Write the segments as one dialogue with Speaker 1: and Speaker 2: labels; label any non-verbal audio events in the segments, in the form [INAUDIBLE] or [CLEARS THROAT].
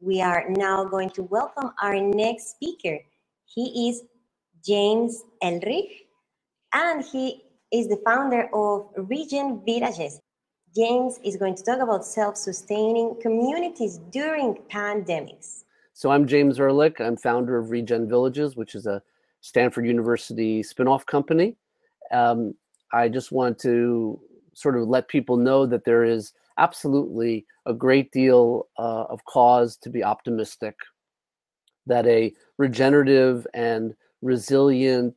Speaker 1: we are now going to welcome our next speaker. He is James Ehrlich, and he is the founder of Regen Villages. James is going to talk about self-sustaining communities during pandemics.
Speaker 2: So I'm James Ehrlich. I'm founder of Regen Villages, which is a Stanford University spinoff company. Um, I just want to sort of let people know that there is absolutely a great deal uh, of cause to be optimistic that a regenerative and resilient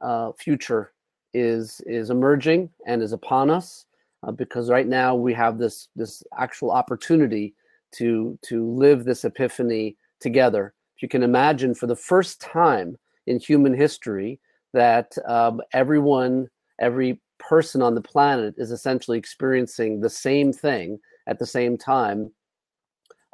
Speaker 2: uh, future is is emerging and is upon us uh, because right now we have this this actual opportunity to to live this epiphany together. If you can imagine, for the first time in human history, that um, everyone, every person on the planet is essentially experiencing the same thing at the same time.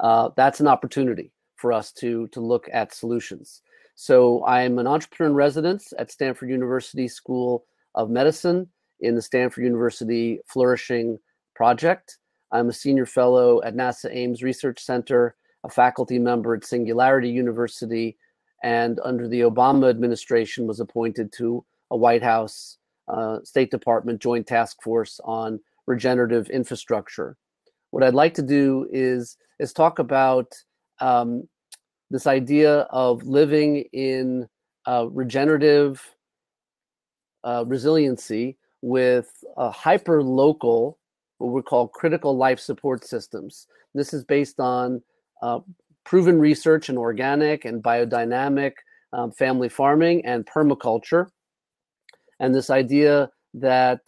Speaker 2: Uh, that's an opportunity for us to to look at solutions. So I'm an entrepreneur in residence at Stanford University School of Medicine in the Stanford University Flourishing Project. I'm a senior fellow at NASA Ames Research Center, a faculty member at Singularity University, and under the Obama administration was appointed to a White House uh, State Department Joint Task Force on regenerative infrastructure. What I'd like to do is is talk about um, this idea of living in uh, regenerative uh, resiliency with hyper local, what we call critical life support systems. This is based on uh, proven research in organic and biodynamic um, family farming and permaculture. And this idea that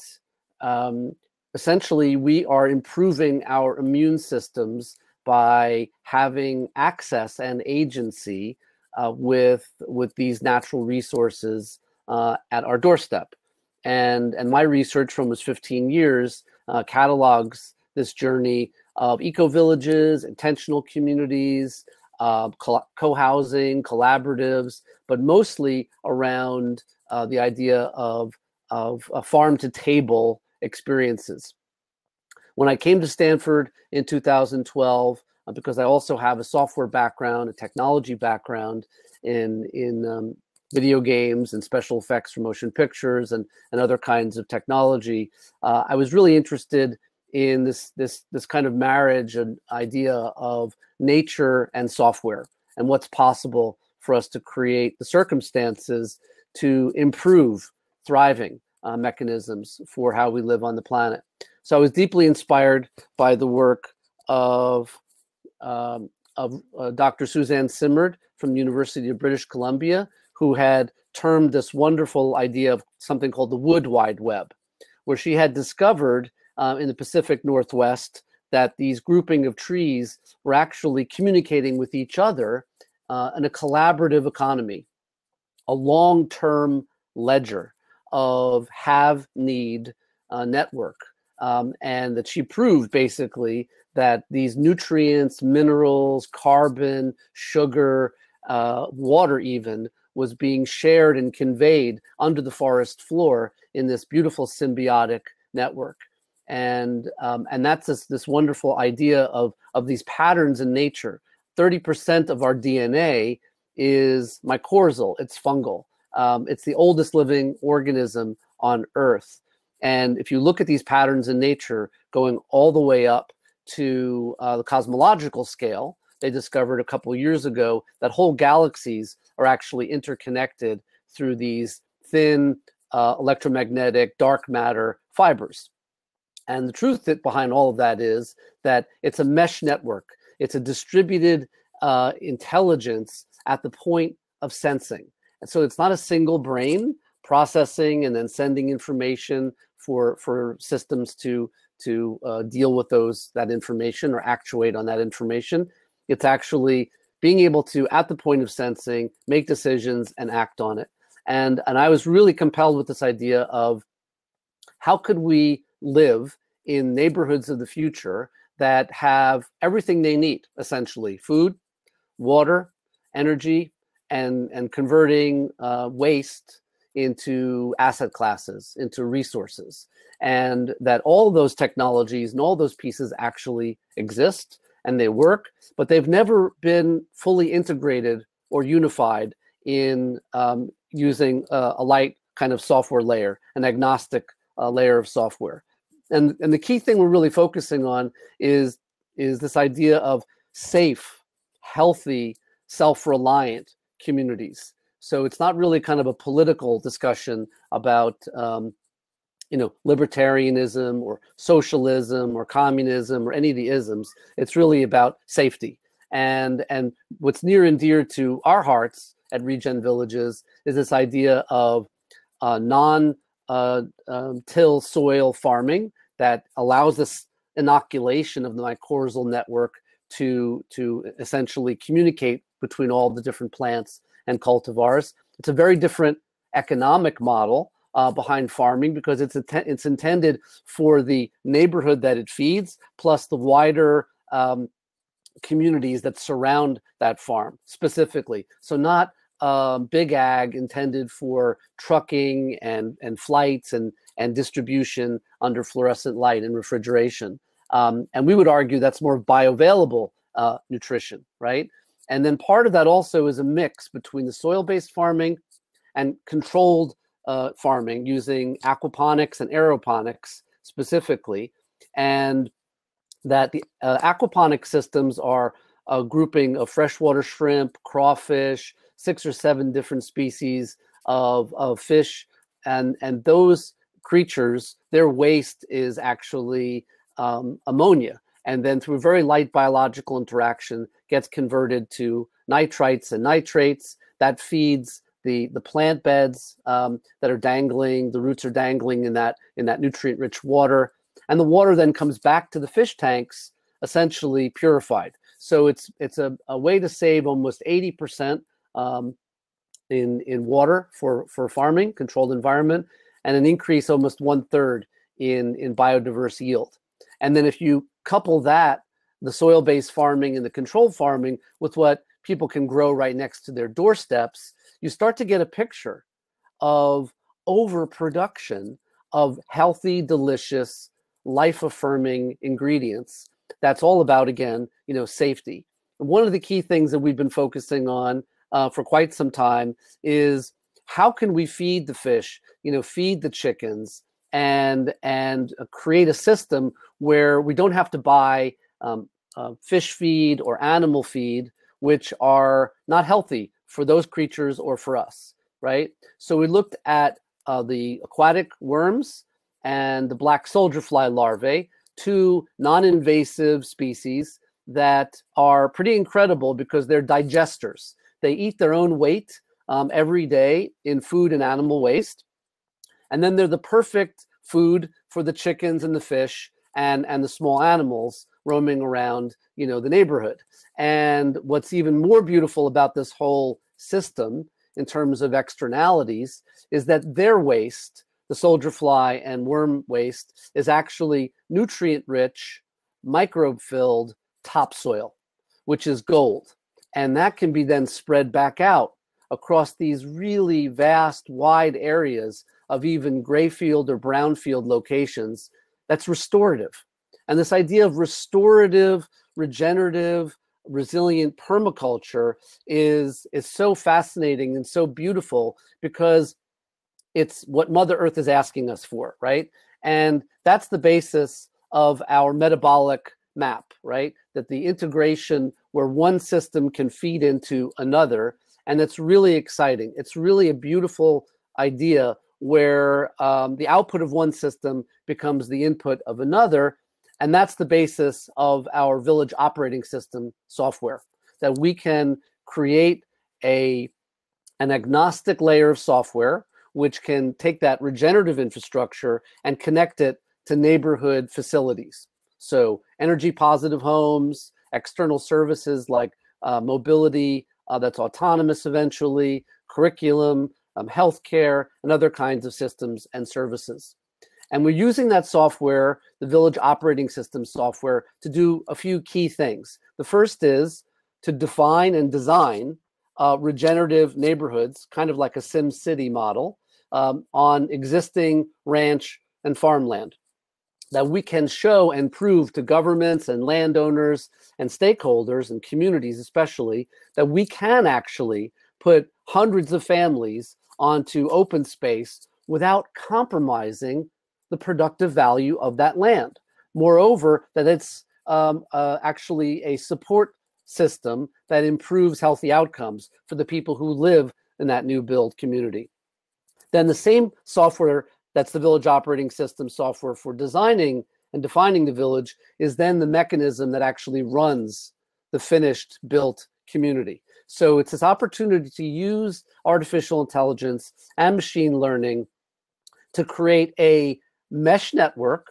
Speaker 2: um, essentially we are improving our immune systems by having access and agency uh, with with these natural resources uh, at our doorstep. And and my research from was 15 years uh, catalogs this journey of eco villages, intentional communities, uh, co-housing, collaboratives, but mostly around uh, the idea of of farm to table experiences. When I came to Stanford in 2012, uh, because I also have a software background, a technology background in in um, video games and special effects for motion pictures and and other kinds of technology, uh, I was really interested in this this this kind of marriage and idea of nature and software and what's possible for us to create the circumstances to improve thriving uh, mechanisms for how we live on the planet. So I was deeply inspired by the work of um, of uh, Dr. Suzanne Simard from the University of British Columbia, who had termed this wonderful idea of something called the Wood Wide Web, where she had discovered uh, in the Pacific Northwest that these grouping of trees were actually communicating with each other uh, in a collaborative economy, a long term ledger of have need uh, network. Um, and that she proved basically that these nutrients, minerals, carbon, sugar, uh, water, even was being shared and conveyed under the forest floor in this beautiful symbiotic network and um, and that's this, this wonderful idea of of these patterns in nature 30% of our dna is mycorrhizal it's fungal. Um, it's the oldest living organism on earth. And if you look at these patterns in nature going all the way up to uh, the cosmological scale they discovered a couple years ago that whole galaxies are actually interconnected through these thin uh, electromagnetic dark matter fibers. And the truth that behind all of that is that it's a mesh network. It's a distributed uh, intelligence at the point of sensing. And so it's not a single brain processing and then sending information for for systems to to uh, deal with those that information or actuate on that information. It's actually being able to at the point of sensing make decisions and act on it. And and I was really compelled with this idea of how could we live in neighborhoods of the future that have everything they need essentially food water energy and and converting uh, waste into asset classes into resources and that all those technologies and all those pieces actually exist and they work, but they've never been fully integrated or unified in um, using a, a, light kind of software layer, an agnostic uh, layer of software. And, and the key thing we're really focusing on is, is this idea of safe, healthy, self-reliant communities. So it's not really kind of a political discussion about um, you know, libertarianism or socialism or communism or any of the isms. It's really about safety. And and what's near and dear to our hearts at Regen Villages is this idea of uh, non uh, um, till soil farming that allows this inoculation of the mycorrhizal network to to essentially communicate between all the different plants and cultivars. It's a very different economic model uh, behind farming because it's it's intended for the neighborhood that it feeds, plus the wider um, communities that surround that farm specifically. So not um, big ag intended for trucking and and flights and and distribution under fluorescent light and refrigeration. Um, and we would argue that's more bioavailable uh, nutrition, right? And then part of that also is a mix between the soil-based farming and controlled uh, farming using aquaponics and aeroponics specifically, and that the uh, aquaponic systems are a grouping of freshwater shrimp, crawfish, six or seven different species of, of fish, and and those creatures, their waste is actually um, ammonia, and then through very light biological interaction gets converted to nitrites and nitrates that feeds the the plant beds um, that are dangling, the roots are dangling in that in that nutrient rich water, and the water then comes back to the fish tanks, essentially purified. So it's it's a, a way to save almost 80% um, in in water for for farming, controlled environment, and an increase almost one third in in biodiverse yield. And then if you couple that, the soil-based farming and the controlled farming with what people can grow right next to their doorsteps, you start to get a picture of overproduction of healthy, delicious, life affirming ingredients. That's all about, again, you know, safety. one of the key things that we've been focusing on uh, for quite some time is how can we feed the fish, you know, feed the chickens and and uh, create a system where we don't have to buy um, uh, fish feed or animal feed, which are not healthy for those creatures or for us, right? So we looked at uh, the aquatic worms and the black soldier fly larvae, two non-invasive species that are pretty incredible because they're digesters. They eat their own weight um, every day in food and animal waste. And then they're the perfect food for the chickens and the fish and, and the small animals roaming around, you know, the neighborhood. And what's even more beautiful about this whole system in terms of externalities is that their waste, the soldier fly and worm waste, is actually nutrient rich, microbe filled topsoil, which is gold. And that can be then spread back out across these really vast, wide areas of even gray field or brown field locations. That's restorative. And this idea of restorative, regenerative, resilient permaculture is is so fascinating and so beautiful because it's what mother earth is asking us for right and that's the basis of our metabolic map right that the integration where one system can feed into another and it's really exciting it's really a beautiful idea where um, the output of one system becomes the input of another and that's the basis of our village operating system software that we can create a an agnostic layer of software which can take that regenerative infrastructure and connect it to neighborhood facilities. So energy positive homes, external services like uh, mobility uh, that's autonomous eventually, curriculum, um, healthcare, and other kinds of systems and services. And we're using that software, the Village Operating System software, to do a few key things. The first is to define and design uh, regenerative neighborhoods, kind of like a Sim City model, um, on existing ranch and farmland. that we can show and prove to governments and landowners and stakeholders and communities especially that we can actually put hundreds of families onto open space without compromising the productive value of that land. Moreover, that it's um, uh, actually a support system that improves healthy outcomes for the people who live in that new build community. Then the same software that's the village operating system software for designing and defining the village is then the mechanism that actually runs the finished built community. So it's this opportunity to use artificial intelligence and machine learning to create a mesh network,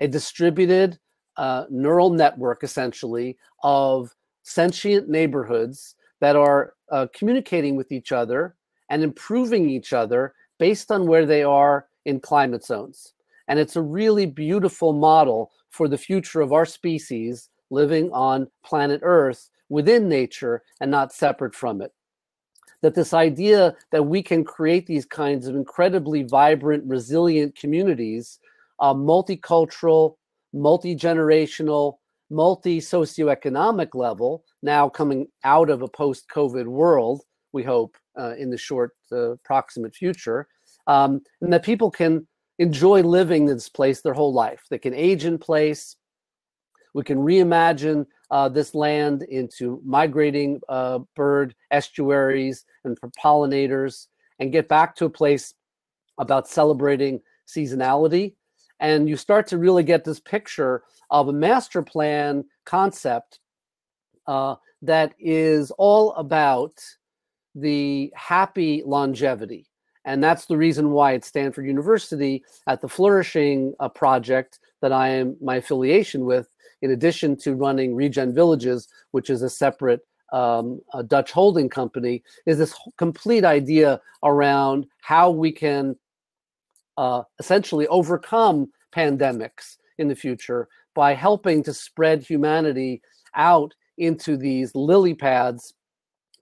Speaker 2: a distributed uh, neural network essentially of sentient neighborhoods that are uh, communicating with each other and improving each other based on where they are in climate zones. And it's a really beautiful model for the future of our species living on planet Earth within nature and not separate from it. That this idea that we can create these kinds of incredibly vibrant, resilient communities, uh, multicultural, multi generational, multi socioeconomic level, now coming out of a post COVID world, we hope uh, in the short, uh, proximate future, um, and that people can enjoy living this place their whole life. They can age in place. We can reimagine uh, this land into migrating uh, bird estuaries and for pollinators and get back to a place about celebrating seasonality. And you start to really get this picture of a master plan concept uh, that is all about the happy longevity and that's the reason why at Stanford University, at the Flourishing uh, Project that I am my affiliation with, in addition to running Regen Villages, which is a separate um, a Dutch holding company, is this complete idea around how we can uh, essentially overcome pandemics in the future by helping to spread humanity out into these lily pads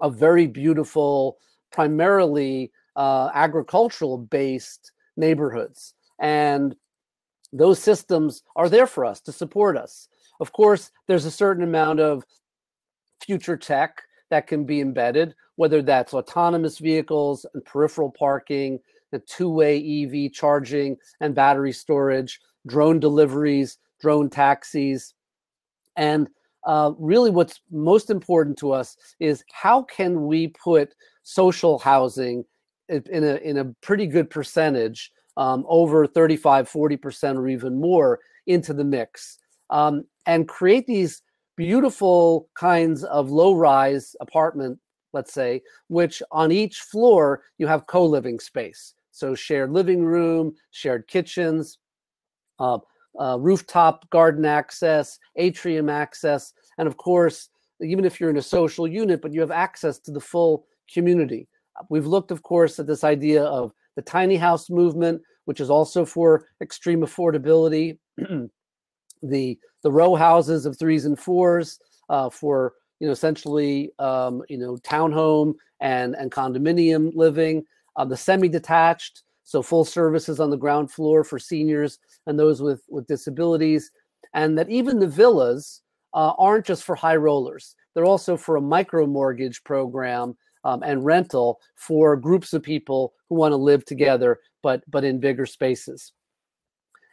Speaker 2: of very beautiful, primarily uh, agricultural based neighborhoods. And those systems are there for us to support us. Of course, there's a certain amount of future tech that can be embedded, whether that's autonomous vehicles and peripheral parking, and two way EV charging and battery storage, drone deliveries, drone taxis. And uh, really, what's most important to us is how can we put social housing in a in a pretty good percentage, um, over 35, 40 percent or even more into the mix, um, and create these beautiful kinds of low-rise apartment, let's say, which on each floor you have co-living space. So shared living room, shared kitchens, uh, uh, rooftop garden access, atrium access, and of course, even if you're in a social unit, but you have access to the full community. We've looked, of course, at this idea of the tiny house movement, which is also for extreme affordability. [CLEARS THROAT] the the row houses of threes and fours uh, for you know essentially um, you know townhome and and condominium living. Uh, the semi-detached, so full services on the ground floor for seniors and those with with disabilities, and that even the villas uh, aren't just for high rollers. They're also for a micro mortgage program um, and rental for groups of people who want to live together, but but in bigger spaces.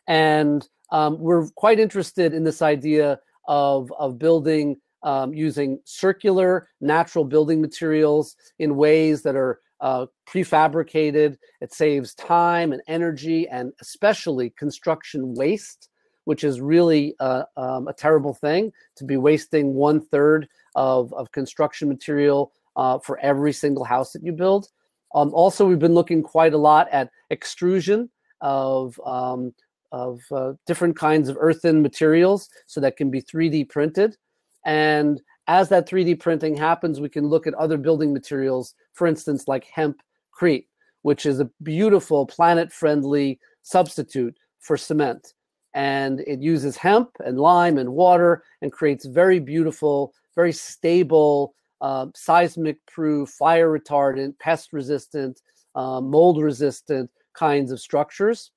Speaker 2: And um, we're quite interested in this idea of of building um, using circular natural building materials in ways that are uh, prefabricated. It saves time and energy, and especially construction waste, which is really uh, um, a terrible thing to be wasting one third of, of construction material uh, for every single house that you build. Um, also, we've been looking quite a lot at extrusion of um, of uh, different kinds of earthen materials so that can be 3D printed. And as that 3D printing happens, we can look at other building materials, for instance, like hempcrete, which is a beautiful planet-friendly substitute for cement. And it uses hemp and lime and water and creates very beautiful, very stable uh, seismic proof, fire retardant, pest resistant, uh, mold resistant kinds of structures.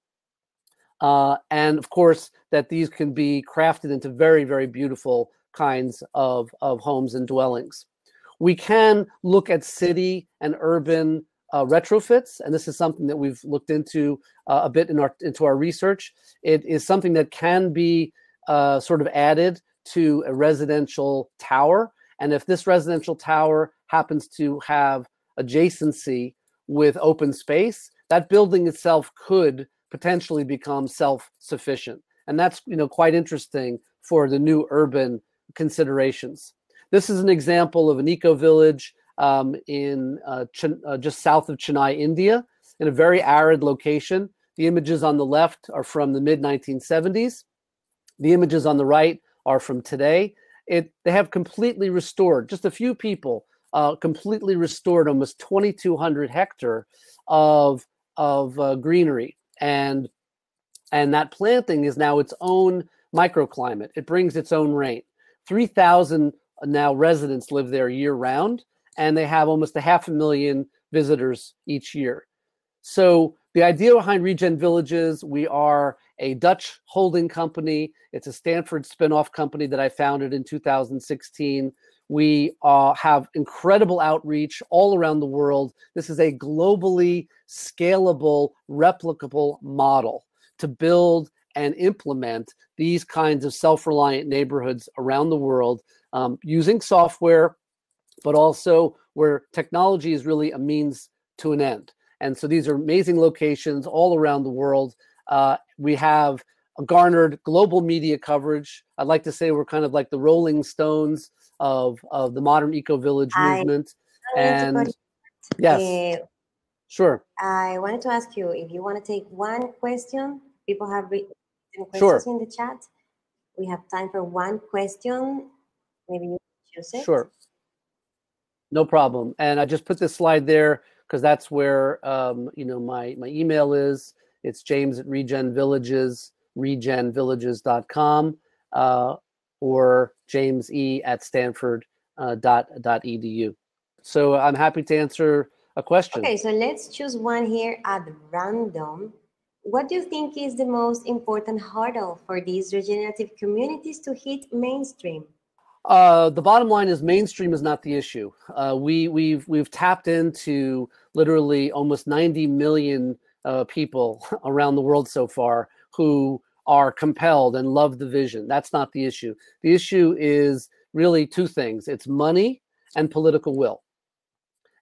Speaker 2: Uh, and of course, that these can be crafted into very, very beautiful kinds of, of homes and dwellings. We can look at city and urban uh, retrofits, and this is something that we've looked into uh, a bit in our into our research. It is something that can be uh, sort of added to a residential tower, and if this residential tower happens to have adjacency with open space, that building itself could potentially become self-sufficient, and that's you know quite interesting for the new urban considerations. This is an example of an eco village um, in uh, uh, just south of Chennai, India, in a very arid location. The images on the left are from the mid 1970s. The images on the right are from today. It, they have completely restored, just a few people uh, completely restored almost 2,200 hectare of, of uh, greenery. And, and that planting is now its own microclimate. It brings its own rain. 3,000 now residents live there year round and they have almost a half a million visitors each year. So the idea behind Regen Villages, we are a Dutch holding company. It's a Stanford spinoff company that I founded in 2016. We uh, have incredible outreach all around the world. This is a globally scalable, replicable model to build and implement these kinds of self-reliant neighborhoods around the world um, using software but also where technology is really a means to an end. And so these are amazing locations all around the world. Uh, we have garnered global media coverage. I'd like to say we're kind of like the Rolling Stones of, of the modern eco village movement. And yes, uh, sure.
Speaker 1: I wanted to ask you if you want to take one question. People have written questions sure. in the chat. We have time for one question. Maybe you choose it.
Speaker 2: Sure. No problem. And I just put this slide there because that's where um, you know my my email is. It's James at Regen Villages, regenvillages.com, uh, or James E at Stanford uh, dot dot edu. So I'm happy to answer a question.
Speaker 1: Okay, so let's choose one here at random. What do you think is the most important hurdle for these regenerative communities to hit mainstream?
Speaker 2: Uh, the bottom line is mainstream is not the issue. Uh, we we've we've tapped into literally almost 90 million uh, people [LAUGHS] around the world so far who are compelled and love the vision. That's not the issue. The issue is really two things: it's money and political will.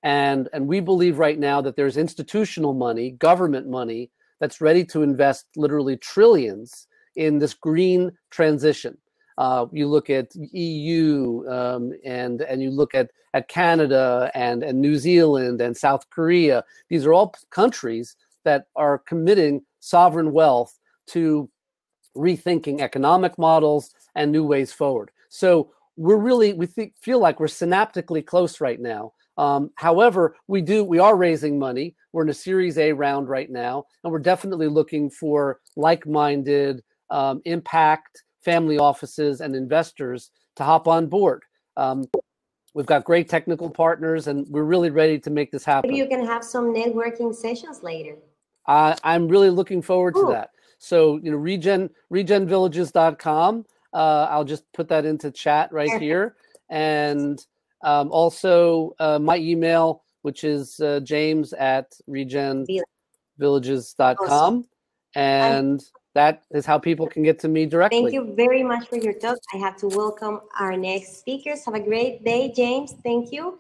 Speaker 2: And and we believe right now that there's institutional money, government money that's ready to invest literally trillions in this green transition uh, you look at EU um, and and you look at at Canada and and New Zealand and South Korea. These are all countries that are committing sovereign wealth to rethinking economic models and new ways forward. So we're really we think, feel like we're synaptically close right now. Um, however, we do we are raising money. We're in a Series A round right now, and we're definitely looking for like-minded um, impact family offices and investors to hop on board. Um, we've got great technical partners, and we're really ready to make this happen.
Speaker 1: Maybe you can have some networking sessions later.
Speaker 2: Uh, I'm really looking forward Ooh. to that. So, you know, regen regenvillages.com. Uh, I'll just put that into chat right here, and um, also uh, my email, which is uh, James at regenvillages.com, awesome. and that is how people can get to me directly.
Speaker 1: Thank you very much for your talk. I have to welcome our next speakers. Have a great day, James. Thank you.